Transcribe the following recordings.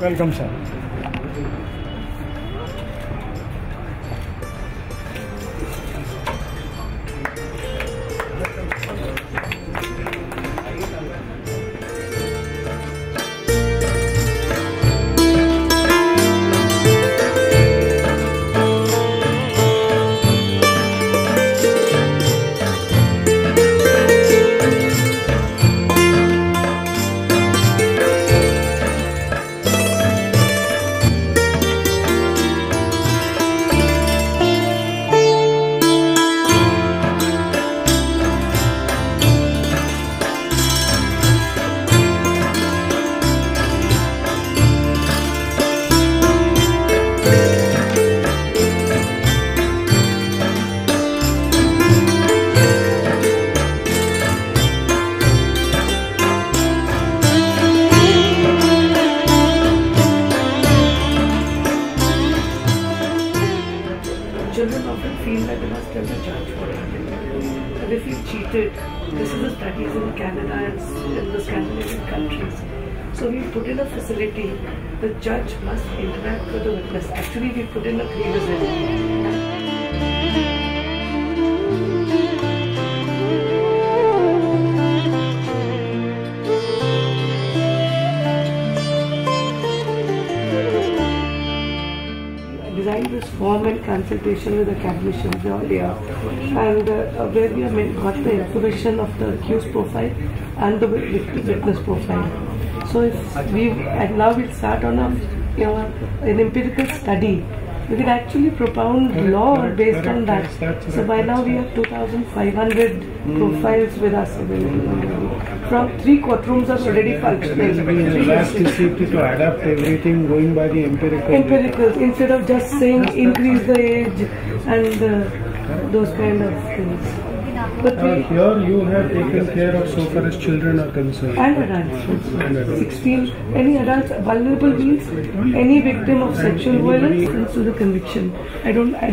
Welcome, sir. This is the studies in Canada and in the Scandinavian countries. So we put in a facility. The judge must interact with the witness. Actually, we put in a designed consultation with the academicians earlier, and uh, where we have got the information of the accused profile and the witness profile. So if we and now we'll start on a you know an empirical study. We can actually propound law based on that. So by now we have 2,500 profiles with us available. From three courtrooms are already functioning. Three elasticity to adapt everything going by the empirical. empiricals instead of just saying increase the age and uh, those kind of things. But Uh, here you have taken care of so far as children are concerned. and adults, And adults. 16, any adults vulnerable means any victim of sexual violence comes to the conviction. I don't, I,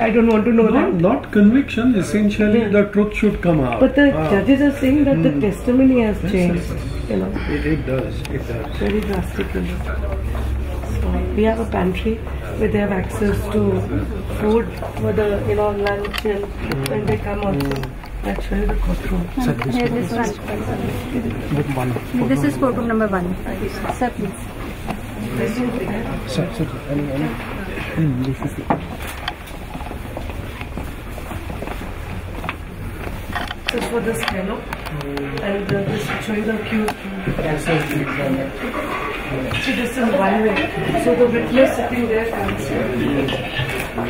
I don't want to know Not, that. not conviction, essentially Yeah. the truth should come out. But the Ah, judges are saying that the testimony has Yes, changed. yes, You know, It, it does, it does. very drastically. So we have a pantry where they have access to food for the you know lunch and when they come also. I'll show you the courtroom. Here, this one. This is courtroom number one. Sir, please. Sir, sir, any, any, Hmm, this is it. This is for the steno and uh, this will show you the accused. See this is one way. So the witness sitting there can see. They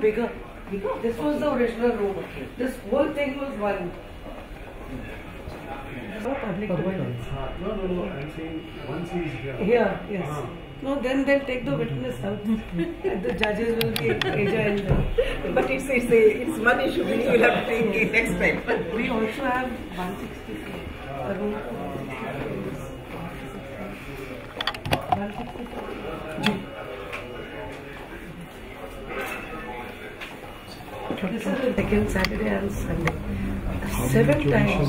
bigger. This was the original room. This whole thing was one. Public domain. No, no, no. I'm saying once he's here. Yeah. yes. Uh -huh. No, then they'll take the witness out. and the judges will be agile. But it's it's a, it's money. Should which we'll have to take it next time. But we also have 164. Uh, room. 164. 22nd, second Saturday and Sunday. Seven times,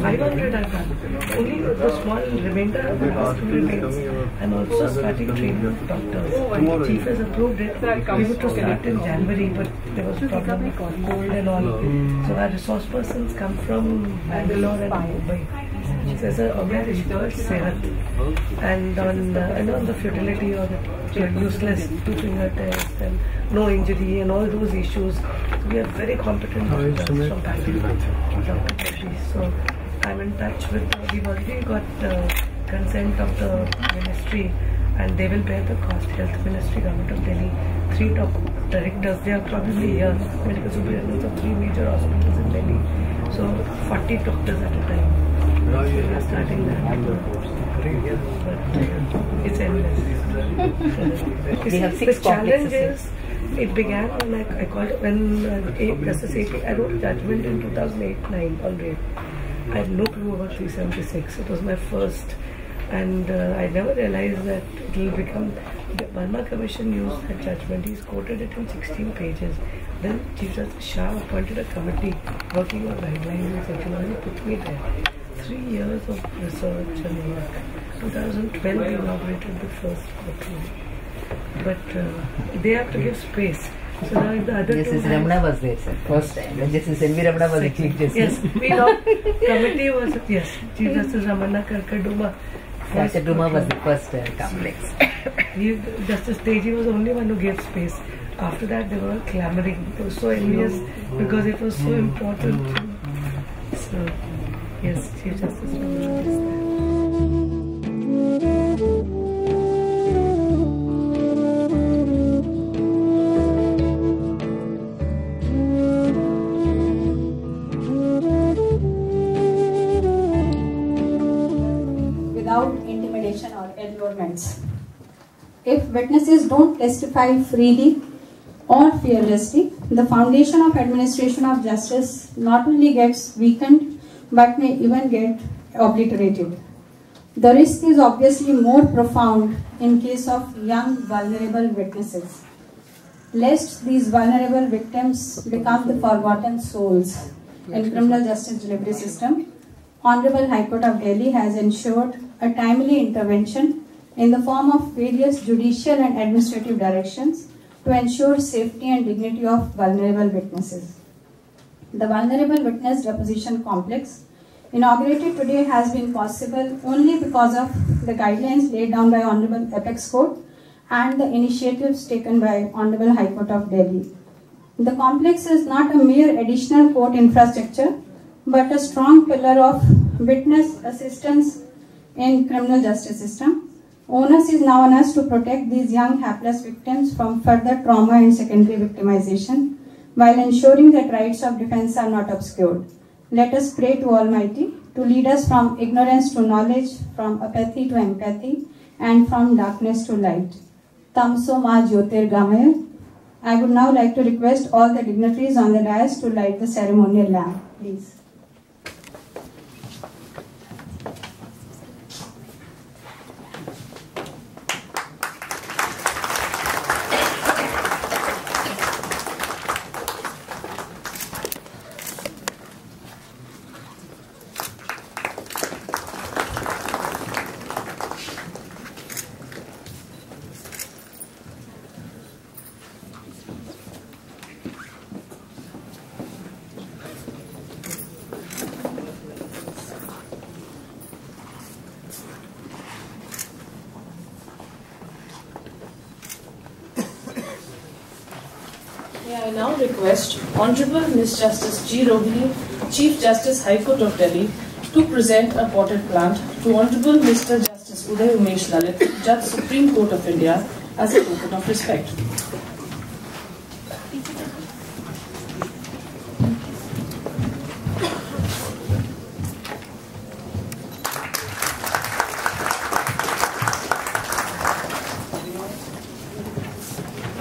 500 are done. Only the small remainder of the hospital beds. I'm also starting training of doctors. The chief has approved it. We were to start in January, but there was a problem with cold and all. So our resource persons come from Bangalore and Mumbai. There's an organization called CEHAT. And on, uh, and on the futility or the useless two-finger test and no injury and all those issues we have very competent doctors from Bangalore. So I'm in touch with, we've already got uh, consent of the ministry and they will bear the cost. Health Ministry, Government of Delhi, three top directors, they are probably here, medical superintendents of three major hospitals in Delhi. So 40 doctors at a time. So we are starting that. But uh, it's endless. We have six the challenge is, it began when I, I called when uh, A- Justice AP, I wrote judgment in 2008-9 on rape. I had no clue about 376. It was my first, and uh, I never realized that it will become. The Verma Commission used that judgment. He's quoted it in 16 pages. Then Chief Justice Shah appointed a committee working on guidelines and sections. He put me there. Three years of research and work. 2012 we inaugurated the first courtroom but uh, they have to give space. So now Justice Ramana was there, sir. First time. When Justice N.V. Ramana was the Chief Justice. Yes, we know. committee was yes. Chief Justice Ramana Karkardooma. first Dr. Was the first uh, complex. He, Justice Teji was the only one who gave space. After that, they were clamoring. They were so envious because it was so important. So, yes, Chief Justice Ramana without intimidation or allurements. If witnesses don't testify freely or fearlessly, the foundation of administration of justice not only gets weakened but may even get obliterated. The risk is obviously more profound in case of young vulnerable witnesses. Lest these vulnerable victims become the forgotten souls in criminal justice delivery system, Honorable High Court of Delhi has ensured a timely intervention in the form of various judicial and administrative directions to ensure safety and dignity of vulnerable witnesses. The Vulnerable Witness Deposition Complex inaugurated today has been possible only because of the guidelines laid down by Honorable Apex Court and the initiatives taken by Honorable High Court of Delhi. The complex is not a mere additional court infrastructure, but a strong pillar of witness assistance in criminal justice system. Onus is now on us to protect these young hapless victims from further trauma and secondary victimization while ensuring that rights of defense are not obscured. Let us pray to Almighty to lead us from ignorance to knowledge, from apathy to empathy, and from darkness to light. Tamso Ma. I would now like to request all the dignitaries on the dais to light the ceremonial lamp, please. May I now request Honorable Miss Justice G. Rohini, Chief Justice High Court of Delhi, to present a potted plant to Honorable Mr. Justice Uday Umesh Lalit, Judge Supreme Court of India, as a token of respect.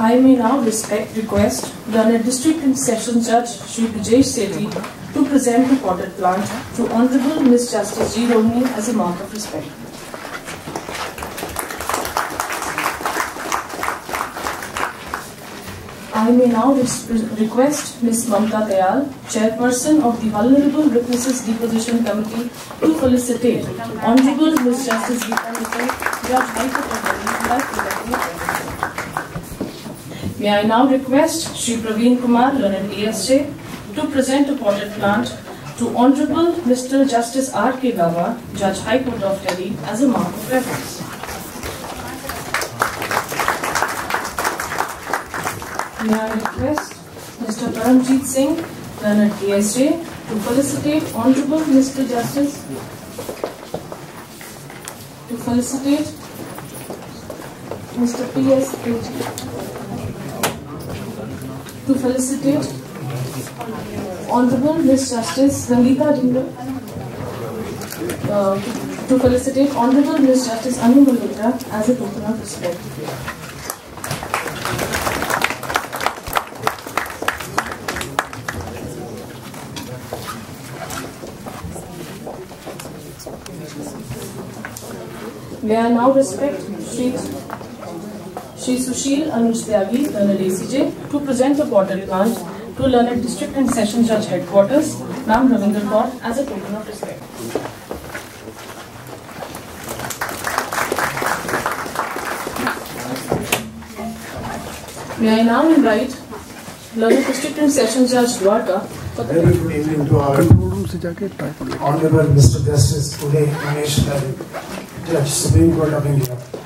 I may now respect, request the District and Session Judge Shri Brijesh Sethi to present the potted plant to Honorable Miss Justice G. Rohini as a mark of respect. I may now request Ms. Mamta Dayal, Chairperson of the Vulnerable Witnesses Deposition Committee, to felicitate Honorable Ms. Justice Geeta Mittal, Judge by presenting a present. May I now request Shri Praveen Kumar, learned ASJ, to present a potted plant to Honorable Mr. Justice R. K. Gauba, Judge High Court of Delhi, as a mark of reverence. May I request Mr. Paramjeet Singh, learned ASJ, to felicitate Honorable Mr. Justice, to felicitate Mr. P.S. Teji, to felicitate Honorable Miss Justice Sangeeta Jindal, uh, to felicitate Honorable Miss Justice Anu Malhotra as a token of respect. May I now respect Sri Sushil Anuj Tyagi, learner ACJ, to present the quarterly plant to learned district and session judge headquarters, Ram Ravindra Kaur, as a token of respect. May I now invite learned district and session judge Dwarka Very good evening to our Honorable Mr. Justice Uday Manesh Judge, Supreme Court of India.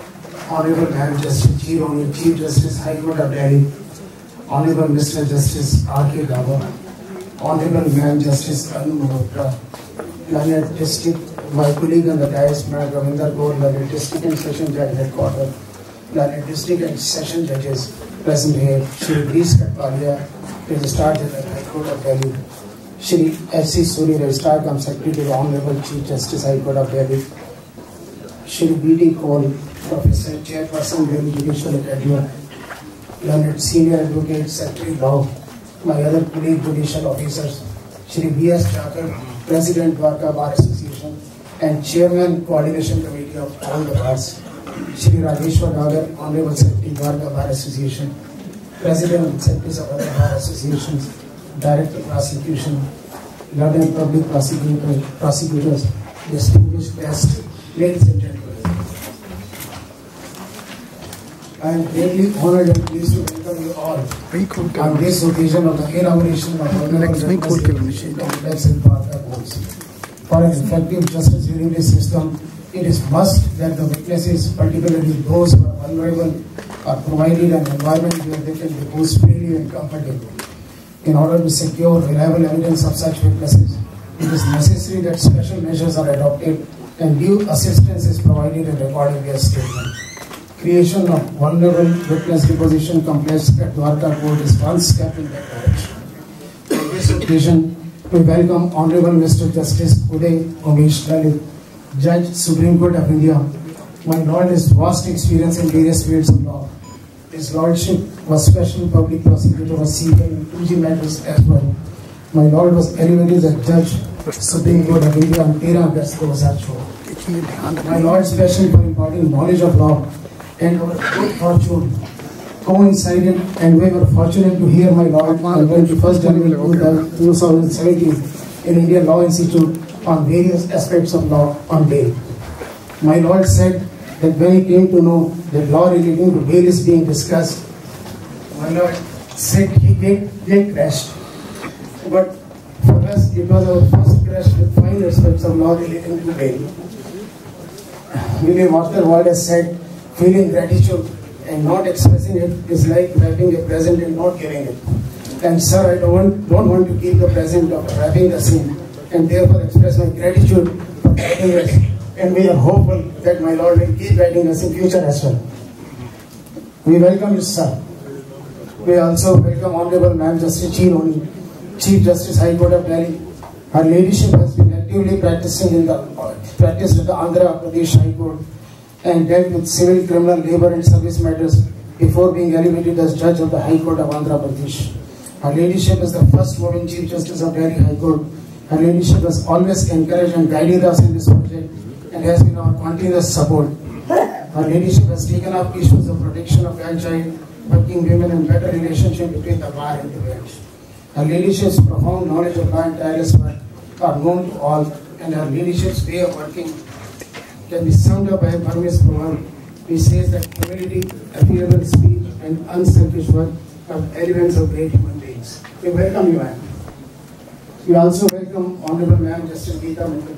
Honorable Madam Justice G. Rohini, Chief Justice High Court of Delhi, Honorable Mr. Justice R. K. Gauba, Honorable Madam Justice Anu Malhotra, Learned District, my colleague on the dais, Madam Ravinder Kaur, Learned District and Session Judge Headquarters, Learned District and Session Judges present here, Shri Breeze Katpalia, Registrar General High Court of Delhi, Shri S. C. Suri, Registrar Cum Secretary the Honorable Chief Justice High Court of Delhi, Shri B. T. Kaul, Professor, Chairperson, Delhi Judicial Academy, Learned Senior Advocate, Secretary Law, my other colleague judicial officers, Shri B. S. Jakar, President Dwarka Bar Association, and Chairman Coordination Committee of all the bars, Shri Rajeshwar Nagar, Honorable Secretary Dwarka Bar Association, President and Secretaries of other bar associations, Director Prosecution, Learned Public Prosecutor, Prosecutors, distinguished guests, ladies and gentlemen. I am greatly honored and pleased to welcome you all on this occasion of the inauguration of the For an effective justice within this system, it is must that the witnesses, particularly those who are vulnerable, are provided an environment where they can be most freely and comfortable. In order to secure reliable evidence of such witnesses, it is necessary that special measures are adopted and due assistance is provided in recording their statement creation of vulnerable witness deposition complaints at Dwarka Court is one step in that direction. This occasion, we welcome Honorable Mr. Justice Uday Umesh Lalit, Judge Supreme Court of India. My lord has vast experience in various fields of law. His lordship was special public prosecutor of CBI in 2G matters as well. My lord was elevated as Judge Supreme Court of India on 13 August 2004. My Lord's special for imparting knowledge of law and our good fortune coincided and we were fortunate to hear my Lord on 21st January 2017 in Indian Law Institute on various aspects of law on bail. My Lord said that when he came to know that law relating to bail is being discussed, my Lord said he get, get crashed. But for us, it was our first crash with fine aspects of law relating to bail. William Arthur Ward has said, feeling gratitude and not expressing it is like wrapping a present and not giving it. And sir, I don't want, don't want to keep the present of wrapping the same and therefore express my gratitude for guiding. And we are hopeful that my Lord will keep guiding us in future as well. We welcome you, sir. We also welcome Honorable Ma'am Justice G. Rohini, Chief Justice High Court of Delhi. Her ladyship has been actively practicing in the practice at the Andhra Pradesh High Court and dealt with civil, criminal, labor and service matters before being elevated as judge of the High Court of Andhra Pradesh. Her ladyship is the first woman Chief Justice of Delhi High Court. Her ladyship has always encouraged and guided us in this project and has been our continuous support. Her ladyship has taken up issues of protection of child, working women and better relationship between the bar and the bench. Her ladyship's profound knowledge of law and tireless are known to all and her ladyship's way of working summed up by a Burmese proverb which says that humility, affable speech and unselfish work are elements of great human beings. We welcome you, ma'am. We also welcome Honorable Ma'am Justice Geeta Mittal,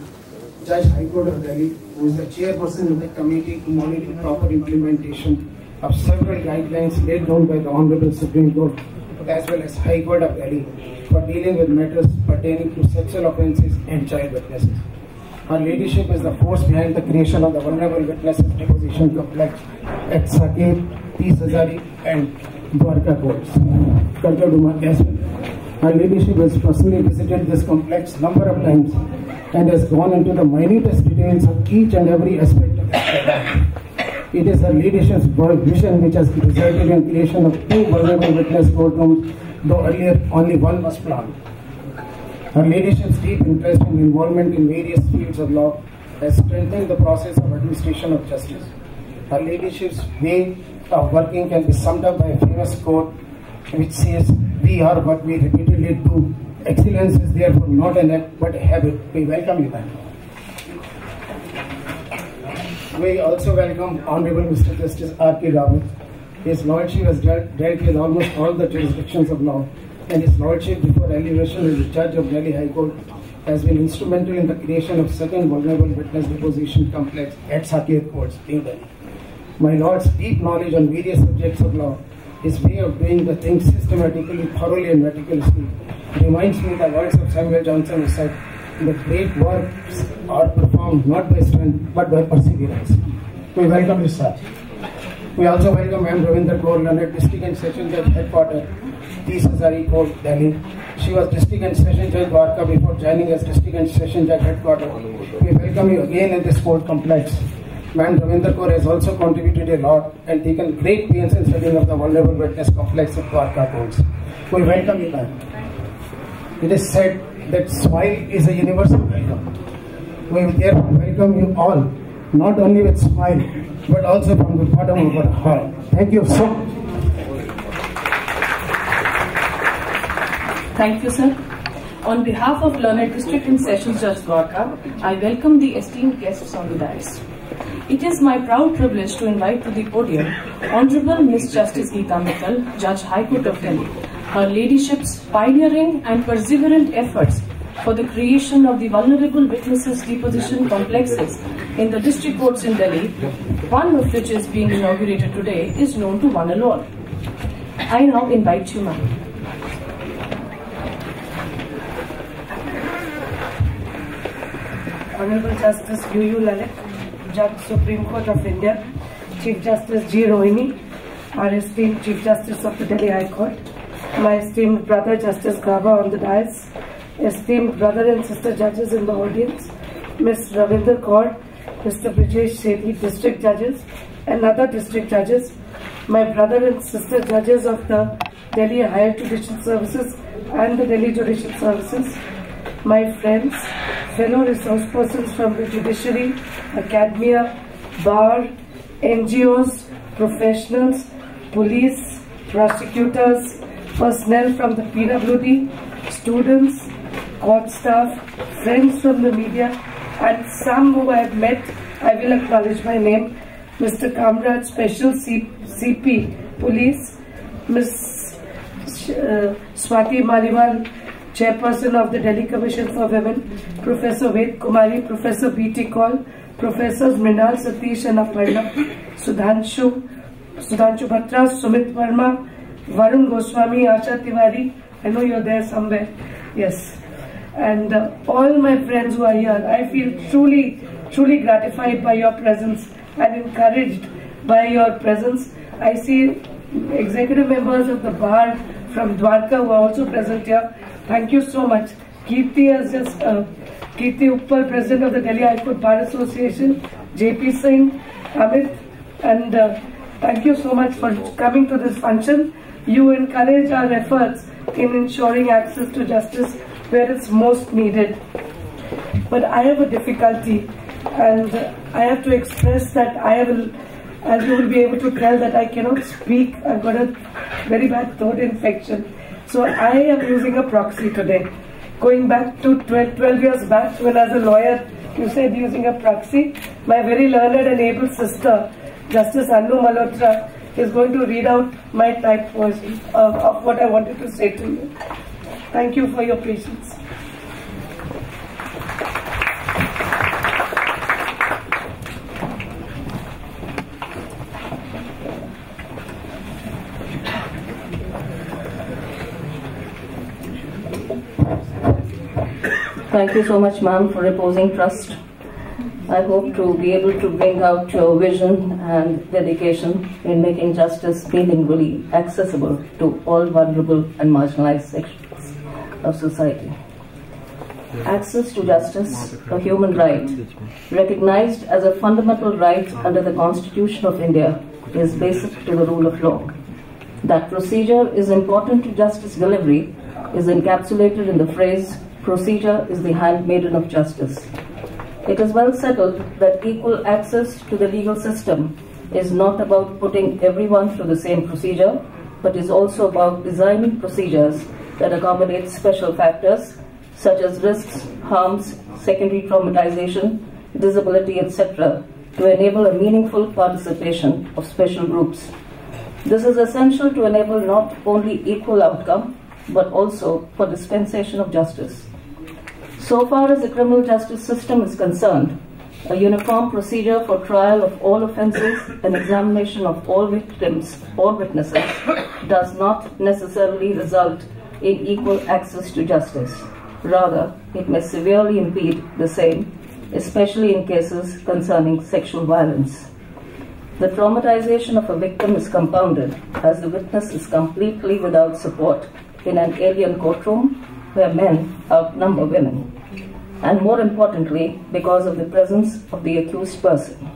Judge High Court of Delhi, who is the chairperson of the committee to monitor proper implementation of several guidelines laid down by the Honorable Supreme Court as well as High Court of Delhi for dealing with matters pertaining to sexual offences and child witnesses. Her leadership is the force behind the creation of the Vulnerable Witnesses Deposition Complex at Saket, P. Hazari and Dwarka courts. Karkardooma as well. Her leadership has personally visited this complex number of times and has gone into the minutest details of each and every aspect of the It is her leadership's vision which has resulted in creation of two vulnerable witness courtrooms, though earlier only one was planned. Her leadership's deep interest and involvement in various fields of law has strengthened the process of administration of justice. Her leadership's way of working can be summed up by a famous quote which says, We are what we repeatedly do. Excellence is therefore not an act but a habit. We welcome you, ma'am. We also welcome Honorable Mr. Justice R. K. Rawat. His Lordship has dealt with almost all the jurisdictions of law, and His Lordship, before elevation as the Judge of Delhi High Court, has been instrumental in the creation of second vulnerable witness deposition complex at Saket Courts, New Delhi. My Lord's deep knowledge on various subjects of law, his way of doing the things systematically, thoroughly, and meticulously reminds me the words of Samuel Johnson who said, the great works are performed not by strength but by perseverance. We welcome you, sir. We also welcome M. Ravinder Kaur, Leonard District and Session Judge Headquarters, T. Hazari Court, Delhi. She was District and Session Judge Dwarka before joining as District and Session Judge Headquarters. We welcome you again in this court complex. Ma'am Ravinder Kaur has also contributed a lot and taken great pains in setting up the vulnerable witness complex at Dwarka courts. We welcome you, ma'am. It is said that smile is a universal welcome. We therefore welcome you all, not only with smile, but also from the bottom of our heart. Thank you so much. Thank you, sir. On behalf of Learned District and Sessions Judge Dwarka, I welcome the esteemed guests on the dais. It is my proud privilege to invite to the podium Honorable Miss Justice Geeta Mittal, Judge High Court of Delhi, her ladyship's pioneering and perseverant efforts for the creation of the vulnerable witnesses deposition complexes in the district courts in Delhi, one of which is being inaugurated today, is known to one and all. I now invite you, ma'am. Honorable Justice U. U. Lalit, Judge Supreme Court of India, Chief Justice G. Rohini, our esteemed Chief Justice of the Delhi High Court, my esteemed brother Justice Gauba on the dais, esteemed brother and sister judges in the audience, Ms. Ravinder Kaur, Mr. Brijesh Sethi, district judges, and other district judges, my brother and sister judges of the Delhi Higher Judicial Services and the Delhi Judicial Services, my friends, fellow resource persons from the judiciary, academia, bar, NGOs, professionals, police, prosecutors, personnel from the PWD, students, court staff, friends from the media, and some who I have met, I will acknowledge my name, Mr. Kamraj, Special C CP, Police, Ms. Uh, Swati Maliwal, Chairperson of the Delhi Commission for Women, Professor Ved Kumari, Professor B.T. Kaul, Professors Mrinal Satish and Aparna, Sudhanshu, Sudhanshu Batra, Sumit Verma, Varun Goswami, Asha Tiwari, I know you're there somewhere, yes. And uh, all my friends who are here, I feel truly, truly gratified by your presence and encouraged by your presence. I see executive members of the bar from Dwarka who are also present here. Thank you so much. Kirti is just uh, Kirti Uppal, President of the Delhi High Court Bar Association, JP Singh, Amit, and uh, thank you so much for coming to this function. You encourage our efforts in ensuring access to justice where it's most needed. But I have a difficulty and I have to express that I will, as you will be able to tell that I cannot speak. I've got a very bad throat infection. So I am using a proxy today. Going back to 12, 12 years back when as a lawyer you said using a proxy, my very learned and able sister, Justice Anu Malhotra, is going to read out my typed version of, of what I wanted to say to you. Thank you for your patience. Thank you so much, ma'am, for reposing trust. I hope to be able to bring out your vision and dedication in making justice meaningfully accessible to all vulnerable and marginalized sections of society. Access to justice, a human right, recognized as a fundamental right under the Constitution of India, is basic to the rule of law. That procedure is important to justice delivery is encapsulated in the phrase, procedure is the handmaiden of justice. It is well settled that equal access to the legal system is not about putting everyone through the same procedure, but is also about designing procedures that accommodate special factors such as risks, harms, secondary traumatization, disability, etc., to enable a meaningful participation of special groups. This is essential to enable not only equal outcome, but also for dispensation of justice. So far as the criminal justice system is concerned, a uniform procedure for trial of all offences and examination of all victims or witnesses does not necessarily result in equal access to justice. Rather, it may severely impede the same, especially in cases concerning sexual violence. The traumatization of a victim is compounded as the witness is completely without support in an alien courtroom where men outnumber women. And more importantly, because of the presence of the accused person.